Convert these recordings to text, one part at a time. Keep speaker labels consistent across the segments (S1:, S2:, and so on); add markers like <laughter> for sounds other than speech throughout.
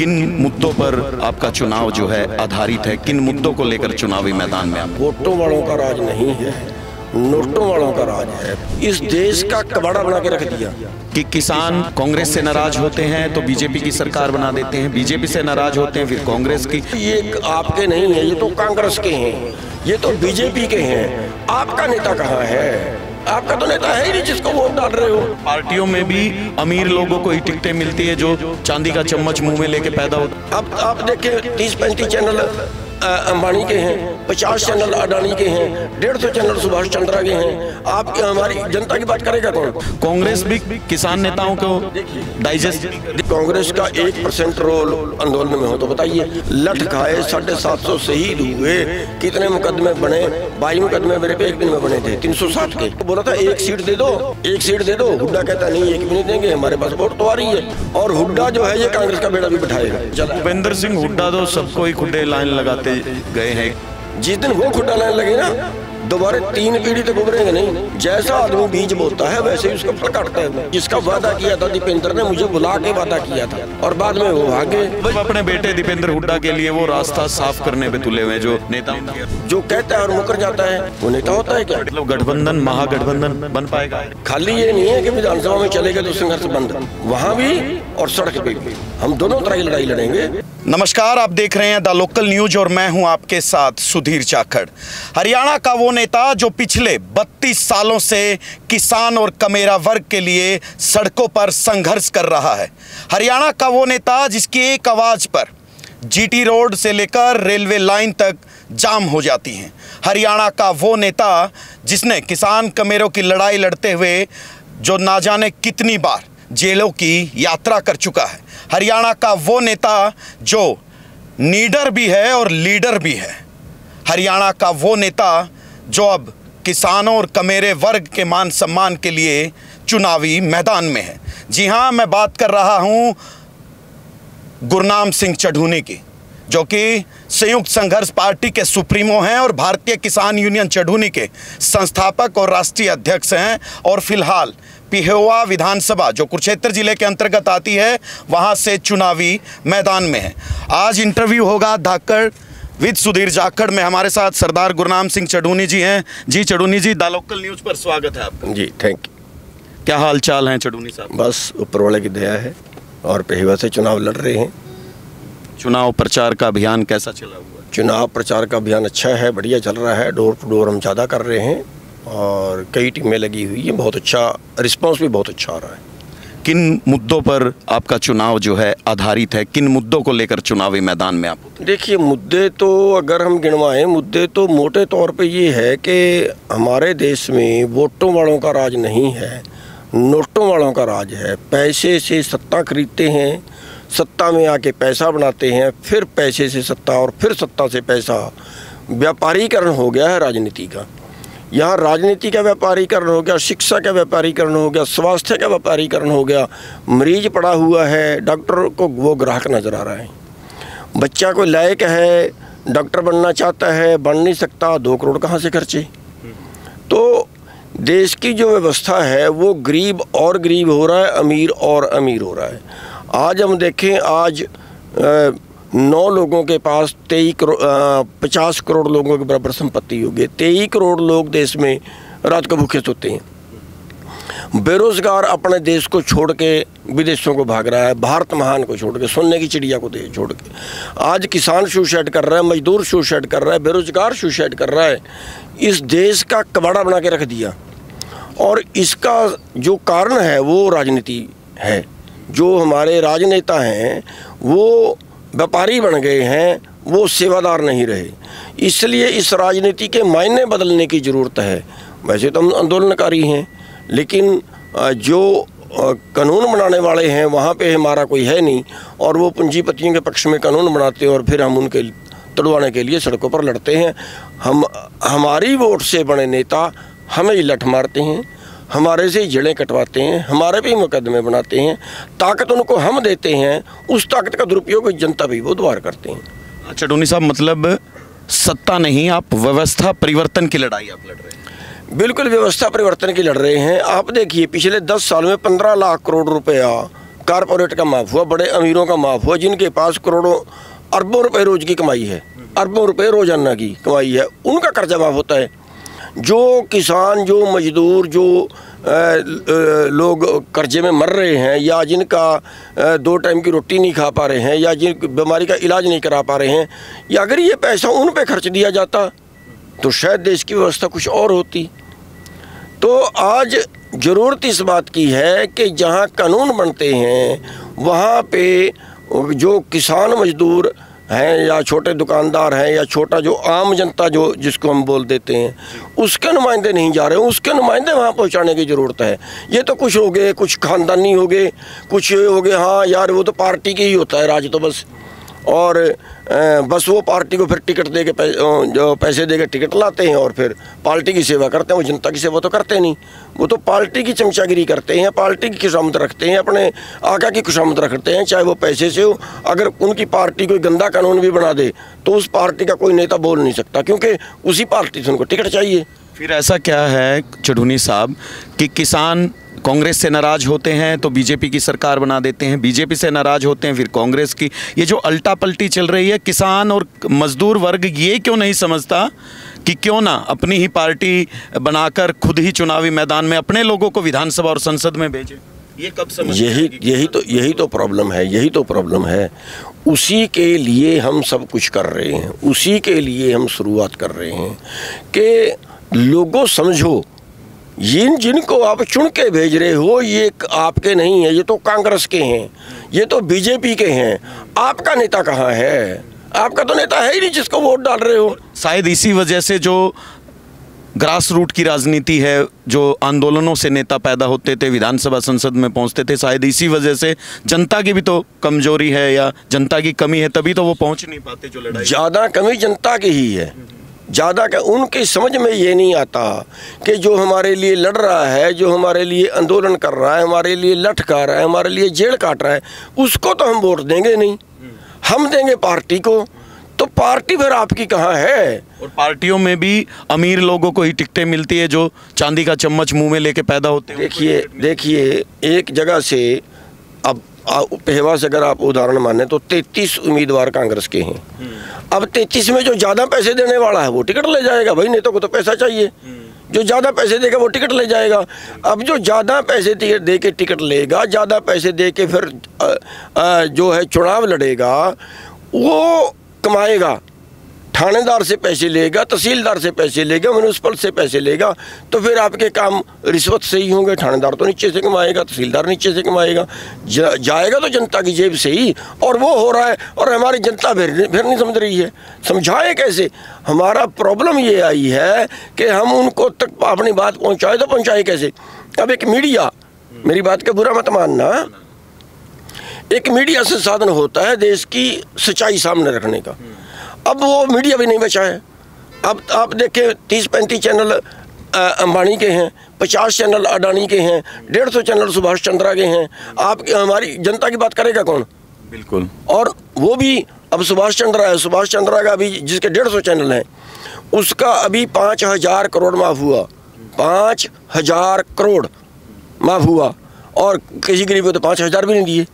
S1: किन मुद्दों पर आपका चुनाव जो है आधारित है? किन मुद्दों को लेकर चुनावी मैदान में आप?
S2: वोटों वालों का राज नहीं है नोटों वालों का राज है। इस देश का कबाड़ा बना के रख दिया।
S1: कि किसान कांग्रेस से नाराज़ होते हैं तो बीजेपी की सरकार बना देते हैं। बीजेपी से नाराज़ होते हैं फिर कांग्रेस की।
S2: ये आपके नहीं है ये तो कांग्रेस के हैं ये तो बीजेपी के हैं। आपका नेता कहाँ है? आपका तो नेता है ही नहीं जिसको वोट डाल रहे हो।
S1: पार्टियों में भी अमीर लोगों को ही टिकटें मिलती है जो चांदी का चम्मच मुँह में लेके पैदा होता
S2: अब आप देखिए तीस पैंतीस चैनल अंबानी के हैं पचास चैनल अडानी के हैं डेढ़ सौ चैनल सुभाष चंद्रा के हैं। आप हमारी जनता की बात करेगा कौन?
S1: कांग्रेस भी किसान नेताओं को डाइजेस्ट
S2: कांग्रेस का एक परसेंट रोल आंदोलन में हो तो बताइए लठ खाए साढ़े सात सौ शहीद हुए कितने मुकदमे बने? बाईस मुकदमे मेरे पे एक दिन में बने थे तीन सौ सात के। तो बोला था एक सीट दे दो एक सीट दे दो। हुड्डा कहता नहीं एक भी नहीं देंगे हमारे पास वोट तो आ रही है। और हुड्डा जो है ये कांग्रेस का बेड़ा भी बैठाएगा।
S1: भूपेंद्र सिंह हुड्डा तो सबको ही खुडे लाइन लगाते गए हैं।
S2: जिस दिन वो खुड्डा लाने लगे ना दोबारा तीन पीढ़ी तक उभरेंगे नहीं। जैसा आदमी बीज बोता है वैसे ही उसका फल काटता है। जिसका वादा किया था दीपेंद्र ने मुझे बुला के वादा किया था। और बाद में वो भागे।
S1: अपने बेटे दीपेंद्र हुड्डा के लिए वो रास्ता साफ़ करने पे तुले हुए जो नेताओं के
S2: जो कहता है और मुकर जाता है वो नेता होता है क्या?
S1: मतलब गठबंधन महागठबंधन बन पाएगा।
S2: खाली ये नहीं है की विधानसभा में चले गए तो संघर्ष बंद। वहाँ भी और सड़क पे भी। हम दोनों तरह की लड़ाई लड़ेंगे।
S1: नमस्कार, आप देख रहे हैं द लोकल न्यूज़ और मैं हूँ आपके साथ सुधीर चाखड़। हरियाणा का वो नेता जो पिछले 32 सालों से किसान और कमेरा वर्ग के लिए सड़कों पर संघर्ष कर रहा है। हरियाणा का वो नेता जिसकी एक आवाज़ पर जीटी रोड से लेकर रेलवे लाइन तक जाम हो जाती हैं। हरियाणा का वो नेता जिसने किसान कमेरों की लड़ाई लड़ते हुए जो ना जाने कितनी बार जेलों की यात्रा कर चुका है। हरियाणा का वो नेता जो नीडर भी है और लीडर भी है। हरियाणा का वो नेता जो अब किसानों और कमेरे वर्ग के मान सम्मान के लिए चुनावी मैदान में है। जी हाँ मैं बात कर रहा हूँ गुरनाम सिंह चढ़ूनी की, जो कि संयुक्त संघर्ष पार्टी के सुप्रीमो हैं और भारतीय किसान यूनियन चढ़ूनी के संस्थापक और राष्ट्रीय अध्यक्ष हैं। और फ़िलहाल पिहोवा विधानसभा जो कुरुक्षेत्र ज़िले के अंतर्गत आती है वहाँ से चुनावी मैदान में है। आज इंटरव्यू होगा धाकड़ विद सुधीर जाखड़ में हमारे साथ सरदार गुरनाम सिंह चडूनी जी हैं। जी Chaduni ji the local news पर स्वागत है आपका।
S2: जी थैंक यू।
S1: क्या हाल चाल है चढ़ूनी साहब?
S2: बस ऊपर वाले की दया है और पेहवा से चुनाव लड़ रहे हैं।
S1: चुनाव प्रचार का अभियान कैसा चला हुआ? है
S2: चुनाव प्रचार का अभियान अच्छा है बढ़िया चल रहा है। डोर टू डोर हम ज़्यादा कर रहे हैं। और कई टीमें लगी हुई हैं बहुत अच्छा रिस्पांस भी बहुत अच्छा आ रहा है।
S1: किन मुद्दों पर आपका चुनाव जो है आधारित है? किन मुद्दों को लेकर चुनावी मैदान में आप
S2: देखिए मुद्दे तो अगर हम गिनवाएँ मुद्दे तो मोटे तौर पे ये है कि हमारे देश में वोटों वालों का राज नहीं है नोटों वालों का राज है। पैसे से सत्ता खरीदते हैं सत्ता में आके पैसा बनाते हैं फिर पैसे से सत्ता और फिर सत्ता से पैसा। व्यापारीकरण हो गया है राजनीति का। यहाँ राजनीति का व्यापारीकरण हो गया शिक्षा का व्यापारीकरण हो गया स्वास्थ्य का व्यापारीकरण हो गया मरीज़ पड़ा हुआ है डॉक्टर को वो ग्राहक नज़र आ रहा है। बच्चा कोई लायक है डॉक्टर बनना चाहता है बन नहीं सकता दो करोड़ कहाँ से खर्चे? तो देश की जो व्यवस्था है वो गरीब और गरीब हो रहा है अमीर और अमीर हो रहा है। आज हम देखें आज अ, नौ लोगों के पास तेईस करोड़ पचास करोड़ लोगों के बराबर संपत्ति होगी। तेईस करोड़ लोग देश में रात को भूखे सोते हैं। बेरोजगार अपने देश को छोड़ के विदेशों को भाग रहा है, भारत महान को छोड़ के सोने की चिड़िया को दे छोड़ के। आज किसान सुसाइड कर रहा है, मजदूर सुसाइड कर रहा है, बेरोजगार सुसाइड कर रहा है। इस देश का कबाड़ा बना के रख दिया। और इसका जो कारण है, वो राजनीति है। जो हमारे राजनेता हैं, वो व्यापारी बन गए हैं, वो सेवादार नहीं रहे। इसलिए इस राजनीति के मायने बदलने की ज़रूरत है। वैसे तो हम आंदोलनकारी हैं, लेकिन जो कानून बनाने वाले हैं, वहाँ पे हमारा कोई है नहीं, और वो पूंजीपतियों के पक्ष में कानून बनाते हैं और फिर हम उनके तोड़वाने के लिए सड़कों पर लड़ते हैं। हम, हमारी वोट से बने नेता हमें ही लठ मारते हैं। हमारे से ही जड़ें कटवाते हैं हमारे भी मुकदमे बनाते हैं ताकत उनको हम देते हैं उस ताकत का दुरुपयोग जनता भी वो द्वार करते हैं।
S1: चटोनी साहब मतलब सत्ता नहीं आप व्यवस्था परिवर्तन की लड़ाई आप लड़ रहे हैं।
S2: बिल्कुल व्यवस्था परिवर्तन की लड़ रहे हैं। आप देखिए पिछले दस साल में पंद्रह लाख करोड़ रुपया कारपोरेट का माफ़ हुआ बड़े अमीरों का माफ़ हुआ जिनके पास करोड़ों अरबों रुपए रोज की कमाई है अरबों रुपए रोज़ाना की कमाई है उनका कर्जा माफ़ होता है। जो किसान, जो मजदूर, जो लोग कर्जे में मर रहे हैं या जिनका दो टाइम की रोटी नहीं खा पा रहे हैं या जिन, बीमारी का इलाज नहीं करा पा रहे हैं, या अगर ये पैसा उन पे खर्च दिया जाता तो शायद देश की व्यवस्था कुछ और होती। तो आज ज़रूरत इस बात की है कि जहाँ कानून बनते हैं, वहाँ पे जो किसान मजदूर हैं या छोटे दुकानदार हैं या छोटा जो आम जनता जो, जिसको हम बोल देते हैं, उसके नुमाइंदे नहीं जा रहे हैं। उसके नुमाइंदे वहाँ पहुँचाने की ज़रूरत है। ये तो कुछ हो गए, कुछ ख़ानदानी हो गए, कुछ हो गए हाँ यार, वो तो पार्टी के ही होता है राज तो बस। और बस वो पार्टी को फिर टिकट दे के पैसे, जो पैसे दे के टिकट लाते हैं और फिर पार्टी की सेवा करते हैं वो जनता की सेवा तो करते नहीं। वो तो पार्टी की चमचागिरी करते हैं पार्टी की खुशामद रखते हैं अपने आका की खुशामद रखते हैं चाहे वो पैसे से हो अगर उनकी पार्टी कोई गंदा कानून भी बना दे तो उस पार्टी का कोई नेता बोल नहीं सकता क्योंकि उसी पार्टी से उनको टिकट चाहिए।
S1: फिर ऐसा क्या है चढ़ूनी साहब कि किसान कांग्रेस से नाराज़ होते हैं तो बीजेपी की सरकार बना देते हैं बीजेपी से नाराज़ होते हैं फिर कांग्रेस की। ये जो अल्टा पलटी चल रही है किसान और मजदूर वर्ग ये क्यों नहीं समझता कि क्यों ना अपनी ही पार्टी बनाकर खुद ही चुनावी मैदान में अपने लोगों को विधानसभा और संसद में भेजे?
S2: ये कब समझ यही यही तो यही तो प्रॉब्लम है यही तो प्रॉब्लम है। उसी के लिए हम सब कुछ कर रहे हैं उसी के लिए हम शुरुआत कर रहे हैं कि लोगों समझो जिन जिनको आप चुन के भेज रहे हो ये आपके नहीं है ये तो कांग्रेस के हैं ये तो बीजेपी के हैं। आपका नेता कहाँ है? आपका तो नेता है ही नहीं जिसको वोट डाल रहे हो।
S1: शायद इसी वजह से जो ग्रास रूट की राजनीति है जो आंदोलनों से नेता पैदा होते थे विधानसभा संसद में पहुँचते थे शायद इसी वजह से जनता की भी तो कमज़ोरी है या जनता की कमी है तभी तो वो पहुँच नहीं पाते जो लड़ाई
S2: ज़्यादा कमी जनता की ही है। ज़्यादा का उनकी समझ में ये नहीं आता कि जो हमारे लिए लड़ रहा है जो हमारे लिए आंदोलन कर रहा है हमारे लिए लठ खा रहा है हमारे लिए जेल काट रहा है उसको तो हम वोट देंगे नहीं। हम देंगे पार्टी को। तो पार्टी फिर आपकी कहाँ है?
S1: और पार्टियों में भी अमीर लोगों को ही टिकटें मिलती है जो चांदी का चम्मच मुँह में लेके पैदा होते
S2: हैं। देखिए देखिए एक जगह से अब पेहवा से अगर आप उदाहरण माने तो तैतीस उम्मीदवार कांग्रेस के हैं हम्म। अब तैतीस में जो ज़्यादा पैसे देने वाला है वो टिकट ले जाएगा भाई नेता को तो पैसा चाहिए हम्म। जो ज़्यादा पैसे देगा वो टिकट ले जाएगा अब जो ज़्यादा पैसे दे के टिकट लेगा ज़्यादा पैसे दे के फिर आ, आ, जो है चुनाव लड़ेगा वो कमाएगा थानेदार से पैसे लेगा तहसीलदार से पैसे लेगा म्यूनसिपल से पैसे लेगा तो फिर आपके काम रिश्वत से ही होंगे। थानेदार तो नीचे से कमाएगा तहसीलदार नीचे से कमाएगा। जा, जाएगा तो जनता की जेब से ही और वो हो रहा है और हमारी जनता फिर फिर नहीं समझ रही है। समझाए कैसे? हमारा प्रॉब्लम ये आई है कि हम उनको तक अपनी बात पहुँचाए तो पहुँचाए कैसे? अब एक मीडिया मेरी बात का बुरा मत मानना। एक मीडिया संसाधन होता है देश की सच्चाई सामने रखने का। अब वो मीडिया भी नहीं बचा है। अब आप देखें तीस पैंतीस चैनल अंबानी के हैं पचास चैनल अडानी के हैं डेढ़ सौ चैनल सुभाष चंद्रा के हैं। आप हमारी जनता की बात करेगा कौन?
S1: बिल्कुल।
S2: और वो भी अब सुभाष चंद्रा है सुभाष चंद्रा का अभी जिसके डेढ़ सौ चैनल हैं उसका अभी पाँच हज़ार करोड़ माफ़ हुआ। पाँच हज़ार करोड़ माफ़ हुआ। और किसी गरीब को तो पाँच हज़ार भी नहीं दिए।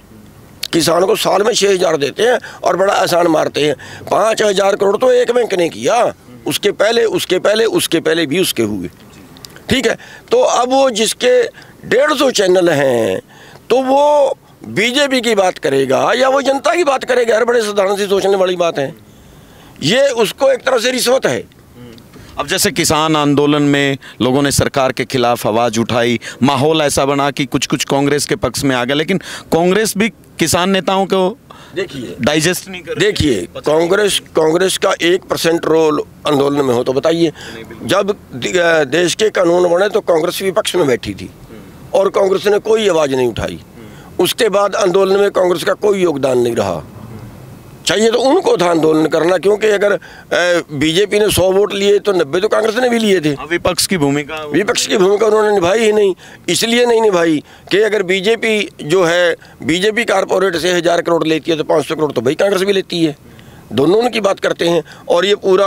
S2: किसान को साल में छः हज़ार देते हैं और बड़ा आसान मारते हैं। पाँच हज़ार करोड़ तो एक बैंक ने किया। उसके पहले उसके पहले उसके पहले भी उसके हुए। ठीक है? तो अब वो जिसके डेढ़ सौ चैनल हैं तो वो बीजेपी की बात करेगा या वो जनता की बात करेगा? हर बड़े साधारण सी सोचने वाली बात है। ये उसको एक तरह से रिश्वत है।
S1: अब जैसे किसान आंदोलन में लोगों ने सरकार के खिलाफ आवाज़ उठाई माहौल ऐसा बना कि कुछ कुछ कांग्रेस के पक्ष में आ गया लेकिन कांग्रेस भी किसान नेताओं को
S2: देखिए।
S1: डाइजेस्ट नहीं कर
S2: देखिए कांग्रेस कांग्रेस का एक परसेंट रोल आंदोलन में हो तो बताइए। जब देश के कानून बने तो कांग्रेस विपक्ष में बैठी थी। और कांग्रेस ने कोई आवाज़ नहीं उठाई। उसके बाद आंदोलन में कांग्रेस का कोई योगदान नहीं रहा। चाहिए तो उनको था आंदोलन करना क्योंकि अगर बीजेपी ने सौ वोट लिए तो नब्बे तो कांग्रेस ने भी लिए थे।
S1: हाँ, विपक्ष की भूमिका
S2: विपक्ष की भूमिका उन्होंने निभाई ही नहीं इसलिए नहीं निभाई कि अगर बीजेपी जो है बीजेपी कारपोरेट से हज़ार करोड़ लेती है तो पाँच सौ करोड़ तो भाई कांग्रेस भी लेती है। दोनों की बात करते हैं और ये पूरा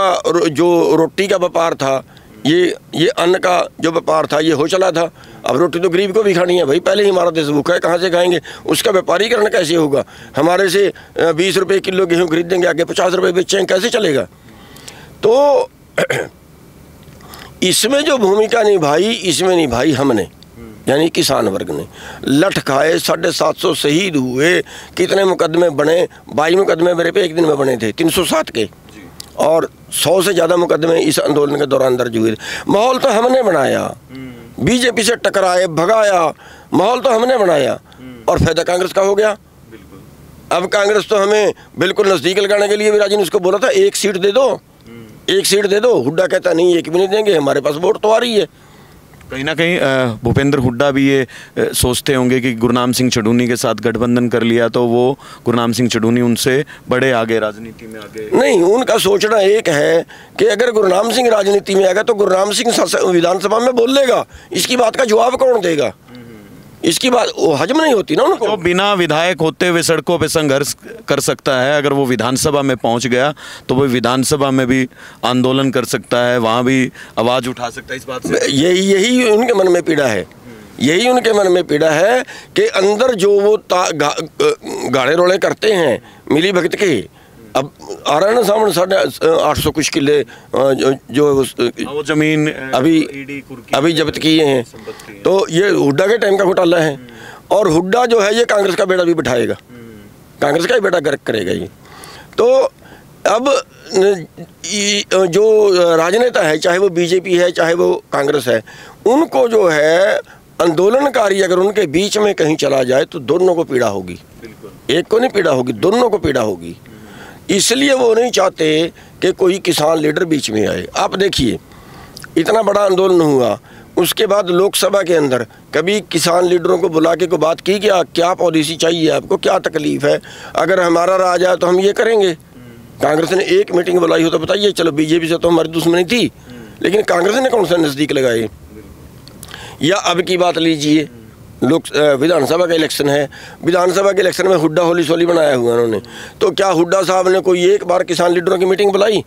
S2: जो रोटी का व्यापार था ये ये अन्न का जो व्यापार था, ये हो चला था। अब रोटी तो गरीब को भी खानी है, भाई, पहले ही हमारा देश भूखा है, कहाँ से खाएँगे? उसका व्यापारीकरण कैसे होगा? हमारे से बीस रुपये किलो गेहूँ खरीदेंगे, आगे पचास रुपये बेचेंगे, कैसे चलेगा? तो <clears throat> इसमें जो भूमिका निभाई, इसमें निभाई हमने, यानी किसान वर्ग ने। लठ खाए, साढ़े सात सौ शहीद हुए, कितने मुकदमे बने बाई मुकदमे मेरे पे एक दिन में बने थे, तीन सौ सात के। और सौ से ज़्यादा मुकदमे इस आंदोलन के दौरान दर्ज हुए। माहौल तो हमने बनाया। बीजेपी से टकराए भगाया। माहौल तो हमने बनाया। और फ़ायदा कांग्रेस का हो गया। अब कांग्रेस तो हमें बिल्कुल नज़दीक लगाने के लिए विराजी राज़ी ने उसको बोला था एक सीट दे दो। एक सीट दे दो। हुड्डा कहता नहीं एक भी नहीं देंगे हमारे पास वोट तो आ रही है।
S1: कहीं ना कहीं भूपेंद्र हुड्डा भी ये सोचते होंगे कि गुरनाम सिंह चढ़ूनी के साथ गठबंधन कर लिया तो वो गुरनाम सिंह चडूनी उनसे बड़े आगे राजनीति में आगे।
S2: नहीं, उनका सोचना एक है कि अगर गुरनाम सिंह राजनीति में आएगा तो गुरनाम सिंह विधानसभा में बोलेगा इसकी बात का जवाब कौन देगा? इसकी बात वो हजम नहीं होती ना उनको।
S1: तो बिना विधायक होते हुए सड़कों पे संघर्ष कर सकता है अगर वो विधानसभा में पहुँच गया तो वो विधानसभा में भी आंदोलन कर सकता है वहाँ भी आवाज़ उठा सकता है इस बात से।
S2: यही यही उनके मन में पीड़ा है। यही उनके मन में पीड़ा है कि अंदर जो वो गा, गाड़े रोड़े करते हैं मिली भगत के अब आ रहा है ना सामने साढ़े आठ सौ कुछ किले जो,
S1: हाँ, वो ज़मीन
S2: अभी अभी जब्त किए हैं। तो ये हुड्डा के टाइम का घोटाला है। और हुड्डा जो है ये कांग्रेस का बेटा भी बिठाएगा। कांग्रेस का ही बेटा गर्क करेगा ये। तो अब जो राजनेता है चाहे वो बीजेपी है चाहे वो कांग्रेस है उनको जो है आंदोलनकारी अगर उनके बीच में कहीं चला जाए तो दोनों को पीड़ा होगी। एक को नहीं पीड़ा होगी दोनों को पीड़ा होगी। इसलिए वो नहीं चाहते कि कोई किसान लीडर बीच में आए। आप देखिए, इतना बड़ा आंदोलन हुआ। उसके बाद लोकसभा के अंदर कभी किसान लीडरों को बुला के को बात की क्या क्या पॉलिसी चाहिए आपको? क्या तकलीफ़ है? अगर हमारा राज आया तो हम ये करेंगे। कांग्रेस ने एक मीटिंग बुलाई हो तो बताइए, चलो, बीजेपी से तो हमारी दुश्मनी थी। लेकिन कांग्रेस ने कौन सा नज़दीक लगाए? या अब की बात लीजिए लोक विधानसभा का इलेक्शन है। विधानसभा के इलेक्शन में हुड्डा होली सोली बनाया हुआ उन्होंने। तो क्या हुड्डा साहब ने कोई एक बार किसान लीडरों की मीटिंग बुलाई?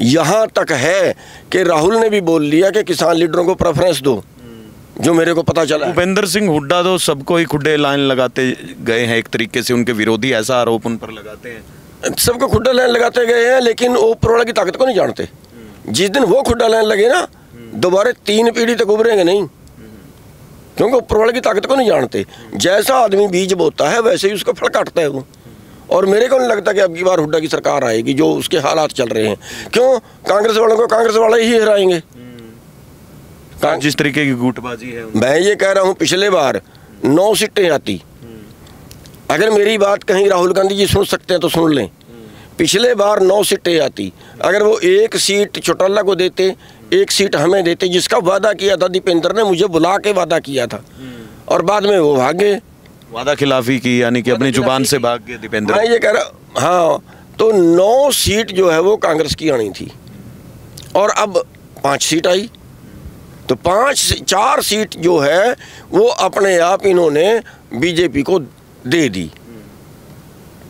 S2: यहाँ तक है कि राहुल ने भी बोल लिया कि किसान लीडरों को प्रेफरेंस दो जो मेरे को पता चला
S1: भूपेंद्र सिंह हुड्डा तो सबको ही खुडे लाइन लगाते गए हैं एक तरीके से उनके विरोधी ऐसा आरोप उन पर लगाते हैं।
S2: सबको खुड्डा लाइन लगाते गए हैं लेकिन वो ऊपर की ताकत को नहीं जानते। जिस दिन वो खुड्डा लाइन लगे ना दोबारा तीन पीढ़ी तक उभरेंगे नहीं। क्योंकि ऊपर वाले की ताकत को नहीं जानते। जैसा आदमी बीज बोता है वैसे ही उसको फल काटता है वो। और मेरे को नहीं लगता कि अब की बार हुड्डा की सरकार आएगी जो उसके हालात चल रहे हैं। क्यों? कांग्रेस वालों को कांग्रेस वाले ही हराएँगे।
S1: जिस तरीके की गुटबाजी है
S2: मैं ये कह रहा हूँ पिछले बार नौ सीटें आती। अगर मेरी बात कहीं राहुल गांधी जी सुन सकते हैं तो सुन लें। पिछले बार नौ सीटें आती। अगर वो एक सीट चौटाला को देते एक सीट हमें देते जिसका वादा किया था दीपेंद्र ने मुझे बुला के वादा किया था। और बाद में वो भागे।
S1: वादा खिलाफी की यानी कि अपनी ज़ुबान से भाग गए दीपेंद्र।
S2: मैं ये कह रहा हाँ तो नौ सीट जो है वो कांग्रेस की आनी थी। और अब पाँच सीट आई। तो पाँच चार सीट जो है वो अपने आप इन्होंने बीजेपी को दे दी।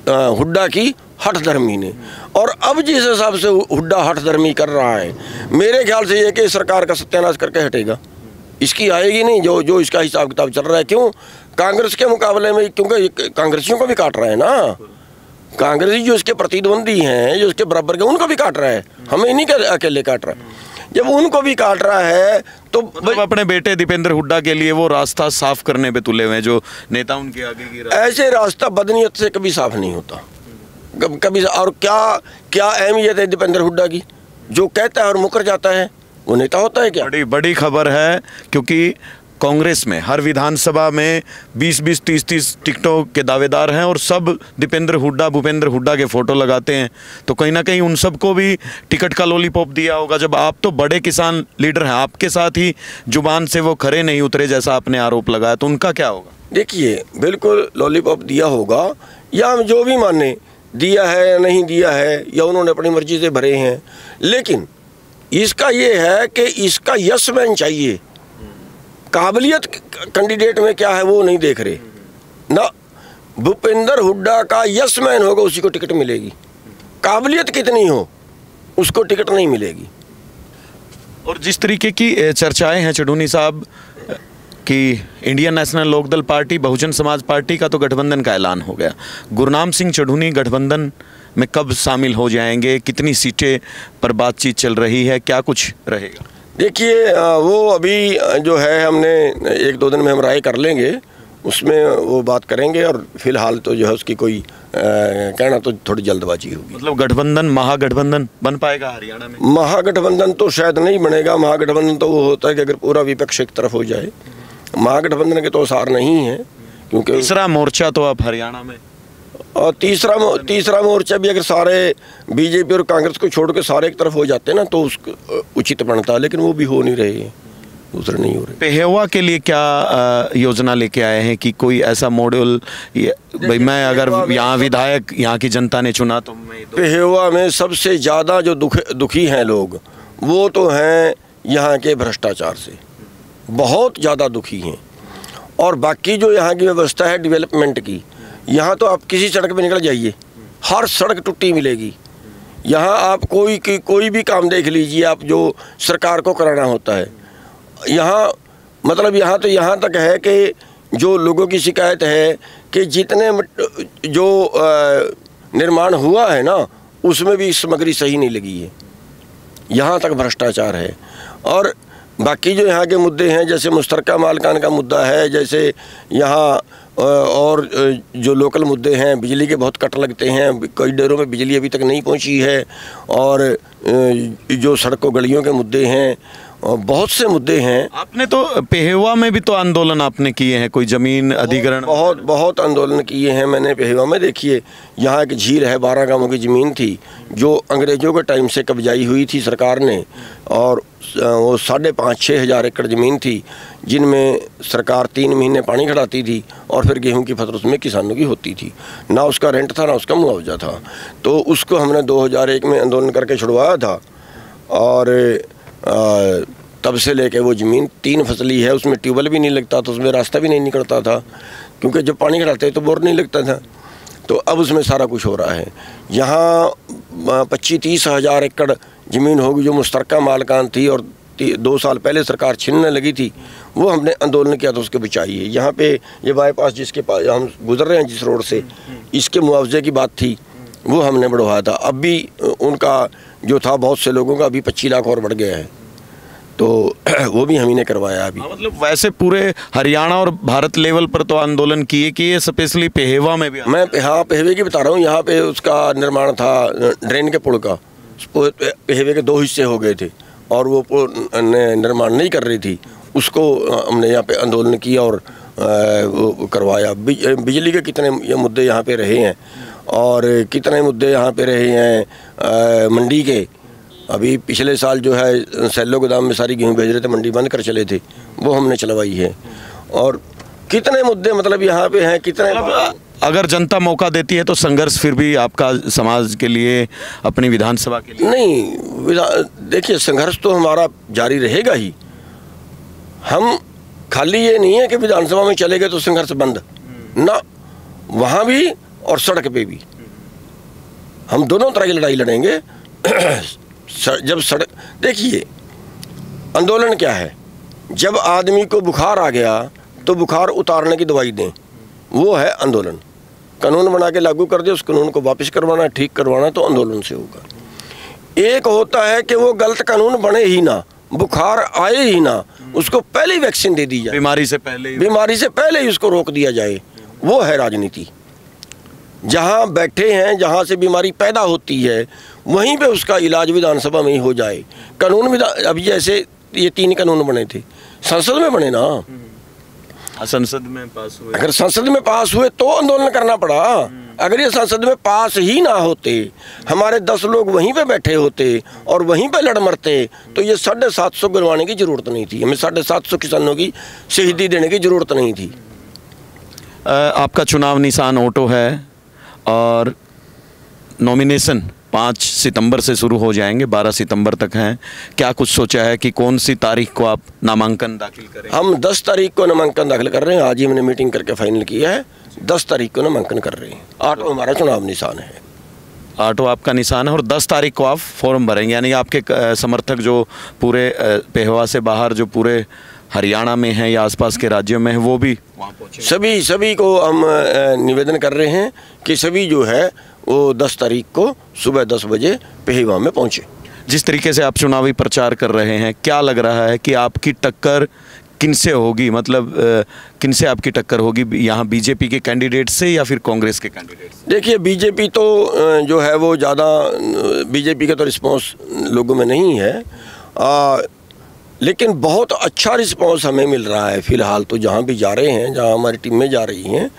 S2: हुड्डा की हठ धर्मी ने। और अब जिस हिसाब से हुड्डा हठ धर्मी कर रहा है मेरे ख्याल से ये कि सरकार का सत्यानाश करके हटेगा। इसकी आएगी नहीं जो जो इसका हिसाब किताब चल रहा है। क्यों? कांग्रेस के मुकाबले में क्योंकि कांग्रेसियों को भी काट रहा है ना। कांग्रेसी जो इसके प्रतिद्वंदी हैं जो इसके बराबर के उनको भी काट रहा है। हमें नहीं अकेले काट रहा है। जब उनको भी काट रहा है तो
S1: मतलब अपने बेटे दीपेंद्र हुड्डा के लिए वो रास्ता साफ़ करने पे तुले हुए जो नेता उनके आगे की
S2: ऐसे रास्ता बदनीयत से कभी साफ़ नहीं होता। कभी और क्या क्या अहमियत है दीपेंद्र हुड्डा की? जो कहता है और मुकर जाता है वो नेता होता है क्या?
S1: बड़ी बड़ी खबर है क्योंकि कांग्रेस में हर विधानसभा में 20-20 30-30 टिकटों के दावेदार हैं और सब दीपेंद्र हुड्डा भूपेंद्र हुड्डा के फ़ोटो लगाते हैं। तो कहीं ना कहीं उन सबको भी टिकट का लॉलीपॉप दिया होगा। जब आप तो बड़े किसान लीडर हैं आपके साथ ही ज़ुबान से वो खड़े नहीं उतरे जैसा आपने आरोप लगाया तो उनका क्या होगा?
S2: देखिए बिल्कुल लॉलीपॉप दिया होगा या हम जो भी माने दिया है या नहीं दिया है, या उन्होंने अपनी मर्ज़ी से भरे हैं। लेकिन इसका ये है कि इसका यस मैन चाहिए। काबिलियत कैंडिडेट में क्या है वो नहीं देख रहे। ना भूपेंद्र हुड्डा का यस मैन होगा, उसी को टिकट मिलेगी। काबिलियत कितनी हो, उसको टिकट नहीं मिलेगी।
S1: और जिस तरीके की चर्चाएँ हैं, चडूनी साहब कि Indian National Lokdal Party Bahujan Samaj Party का तो गठबंधन का ऐलान हो गया। गुरनाम सिंह चढ़ूनी गठबंधन में कब शामिल हो जाएँगे? कितनी सीटें पर बातचीत चल रही है? क्या कुछ रहेगा?
S2: देखिए वो अभी जो है हमने एक दो दिन में हम राय कर लेंगे उसमें वो बात करेंगे और फ़िलहाल तो जो है उसकी कोई अ, कहना तो थोड़ी जल्दबाजी होगी।
S1: मतलब गठबंधन महागठबंधन बन पाएगा हरियाणा में?
S2: महागठबंधन तो शायद नहीं बनेगा। महागठबंधन तो वो होता है कि अगर पूरा विपक्ष एक तरफ़ हो जाए महागठबंधन के तो सार नहीं है क्योंकि
S1: तीसरा मोर्चा तो अब हरियाणा में।
S2: और तीसरा मो- तीसरा मोर्चा भी अगर सारे बीजेपी और कांग्रेस को छोड़ के सारे एक तरफ़ हो जाते हैं ना तो उसको उचित बनता है लेकिन वो भी हो नहीं रहे दूसरे नहीं हो रहे।
S1: पेहेवा के लिए क्या योजना लेके आए हैं कि कोई ऐसा मॉडल ये- भाई मैं अगर यहाँ विधायक यहाँ की जनता ने चुना तो
S2: पेहेवा में सबसे ज़्यादा जो दुख दुखी हैं लोग वो तो हैं यहाँ के भ्रष्टाचार से। बहुत ज़्यादा दुखी हैं। और बाकी जो यहाँ की व्यवस्था है डेवलपमेंट की, यहाँ तो आप किसी सड़क पर निकल जाइए, हर सड़क टूटी मिलेगी। यहाँ आप कोई कोई भी काम देख लीजिए, आप जो सरकार को कराना होता है। यहाँ मतलब यहाँ तो यहाँ तक है कि जो लोगों की शिकायत है कि जितने जो निर्माण हुआ है ना, उसमें भी सामग्री सही नहीं लगी है। यहाँ तक भ्रष्टाचार है। और बाकी जो यहाँ के मुद्दे हैं, जैसे मुश्तरका मालकान का मुद्दा है, जैसे यहाँ और जो लोकल मुद्दे हैं, बिजली के बहुत कट लगते हैं, कई डेरों में बिजली अभी तक नहीं पहुँची है, और जो सड़कों गलियों के मुद्दे हैं बहुत से मुद्दे हैं।
S1: आपने तो पेहेवा में भी तो आंदोलन आपने किए हैं कोई ज़मीन अधिग्रहण?
S2: बहुत बहुत आंदोलन किए हैं मैंने पेहवा में। देखिए यहाँ एक झील है बारह गाँवों की ज़मीन थी जो अंग्रेज़ों के टाइम से कब्जाई हुई थी सरकार ने और वो साढ़े पाँच छः हज़ार एकड़ ज़मीन थी जिनमें सरकार तीन महीने पानी खड़ाती थी और फिर गेहूँ की फ़सल उसमें किसानों की होती थी। ना उसका रेंट था ना उसका मुआवजा था। तो उसको हमने 2001 में आंदोलन करके छुड़वाया था और तब से लेके वो ज़मीन तीन फसली है, उसमें ट्यूबवेल भी नहीं लगता था, उसमें रास्ता भी नहीं निकलता था, क्योंकि जब पानी खड़ाते तो बोर नहीं लगता था। तो अब उसमें सारा कुछ हो रहा है। यहाँ पच्चीस तीस हज़ार एकड़ ज़मीन होगी जो मुश्तरका मालकान थी और दो साल पहले सरकार छीनने लगी थी, वो हमने आंदोलन किया था, उसके बचाई है यहाँ पे ये बाईपास जिसके पास, हम गुजर रहे हैं जिस रोड से, इसके मुआवजे की बात थी। वो हमने बढ़वाया था। अब भी उनका जो था बहुत से लोगों का अभी पच्चीस लाख और बढ़ गया है। तो <clears throat> वो भी हम ही ने करवाया अभी।
S1: हाँ, मतलब वैसे पूरे हरियाणा और भारत लेवल पर तो आंदोलन किए कि ये स्पेशली पेहेवा में भी
S2: मैं हाँ पेहवे की बता रहा हूँ यहाँ पे उसका निर्माण था ड्रेन के पुल का। पेहवे के दो हिस्से हो गए थे और वो निर्माण नहीं कर रही थी। उसको हमने यहाँ पे आंदोलन किया और करवाया। बिजली के कितने ये मुद्दे यहाँ पे रहे हैं। और कितने मुद्दे यहाँ पे रहे हैं मंडी के। अभी पिछले साल जो है सैलो गोदाम में सारी गेहूँ भेज रहे थे मंडी बंद कर चले थे। वो हमने चलवाई है। और कितने मुद्दे मतलब यहाँ पे हैं कितने
S1: मतलब अगर जनता मौका देती है तो संघर्ष फिर भी आपका समाज के लिए अपनी विधानसभा के लिए।
S2: नहीं देखिए संघर्ष तो हमारा जारी रहेगा ही। हम खाली ये नहीं है कि विधानसभा में चले गए तो संघर्ष बंद। ना वहाँ भी और सड़क पे भी। हम दोनों तरह की लड़ाई लड़ेंगे। <clears throat> जब सड़क देखिए आंदोलन क्या है? जब आदमी को बुखार आ गया तो बुखार उतारने की दवाई दें। वो है आंदोलन। कानून बना के लागू कर दे उस कानून को वापस करवाना ठीक करवाना तो आंदोलन से होगा। एक होता है कि वो गलत कानून बने ही ना बुखार आए ही ना उसको पहले ही वैक्सीन दे दी जाए।
S1: बीमारी से पहले
S2: बीमारी से पहले ही उसको रोक दिया जाए। वो है राजनीति। जहाँ बैठे हैं जहाँ से बीमारी पैदा होती है वहीं पे उसका इलाज विधानसभा में ही हो जाए। कानून विधान अभी जैसे ये तीन कानून बने थे। संसद में बने ना?
S1: हाँ, संसद में पास हुए।
S2: अगर संसद में पास हुए तो आंदोलन करना पड़ा। अगर ये संसद में पास ही ना होते हमारे दस लोग वहीं पे बैठे होते और वहीं पे लड़ मरते तो ये साढ़े सात सौ गिरवाने की ज़रूरत नहीं थी। हमें साढ़े सात सौ किसानों की शहीदी देने की ज़रूरत नहीं थी।
S1: आपका चुनाव निशान ऑटो है। और नॉमिनेशन पाँच सितंबर से शुरू हो जाएँगे बारह सितंबर तक हैं। क्या कुछ सोचा है कि कौन सी तारीख को आप नामांकन दाखिल करें?
S2: हम दस तारीख को नामांकन दाखिल कर रहे हैं। आज ही हमने मीटिंग करके फाइनल किया है। दस तारीख को नामांकन कर रहे हैं। आठ हमारा चुनाव निशान है।
S1: ऑटो आपका निशान है और 10 तारीख को आप फॉर्म भरेंगे। यानी आपके समर्थक जो पूरे पेहवा से बाहर जो पूरे हरियाणा में है या आसपास के राज्यों में है वो भी।
S2: सभी सभी को हम निवेदन कर रहे हैं कि सभी जो है वो 10 तारीख को सुबह 10 बजे पेहवा में पहुँचे।
S1: जिस तरीके से आप चुनावी प्रचार कर रहे हैं क्या लग रहा है कि आपकी टक्कर किनसे होगी? मतलब किनसे आपकी टक्कर होगी? यहाँ बीजेपी के कैंडिडेट से या फिर कांग्रेस के कैंडिडेट से?
S2: देखिए बीजेपी तो जो है वो ज़्यादा बीजेपी का तो रिस्पांस लोगों में नहीं है। आ, लेकिन बहुत अच्छा रिस्पांस हमें मिल रहा है फ़िलहाल तो जहाँ भी जा रहे हैं जहाँ हमारी टीमें जा रही हैं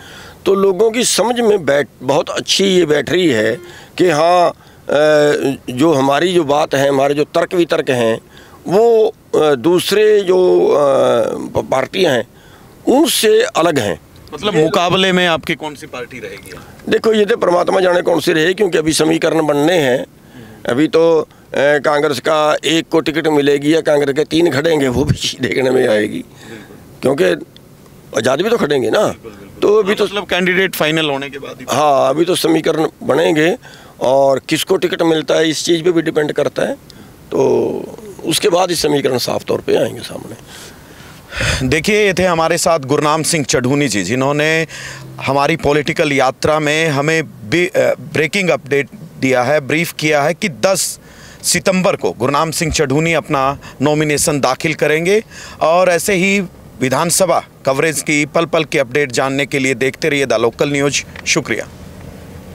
S2: तो लोगों की समझ में बैठ बहुत अच्छी ये बैठ रही है कि हाँ जो हमारी जो बात है हमारे जो तर्क वितर्क हैं वो दूसरे जो पार्टियाँ हैं उनसे अलग हैं।
S1: मतलब मुकाबले में आपकी कौन सी पार्टी रहेगी?
S2: देखो ये तो परमात्मा जाने कौन सी रहे क्योंकि अभी समीकरण बनने हैं। अभी तो कांग्रेस का एक को टिकट मिलेगी या कांग्रेस के तीन खड़ेंगे वो भी <laughs> देखने में आएगी। क्योंकि आज़ाद भी तो खड़ेंगे ना। तो अभी तो
S1: मतलब कैंडिडेट फाइनल होने के बाद हाँ
S2: अभी तो समीकरण बनेंगे और किसको टिकट मिलता है इस चीज़ पे भी डिपेंड करता है। तो उसके बाद इस समीकरण साफ़ तौर पे आएँगे सामने।
S1: देखिए ये थे हमारे साथ गुरनाम सिंह चढ़ूनी जी जिन्होंने हमारी पॉलिटिकल यात्रा में हमें ब्रेकिंग अपडेट दिया है ब्रीफ किया है कि 10 सितंबर को गुरनाम सिंह चढ़ूनी अपना नॉमिनेशन दाखिल करेंगे और ऐसे ही विधानसभा कवरेज की पल पल की अपडेट जानने के लिए देखते रहिए द लोकल न्यूज़ शुक्रिया।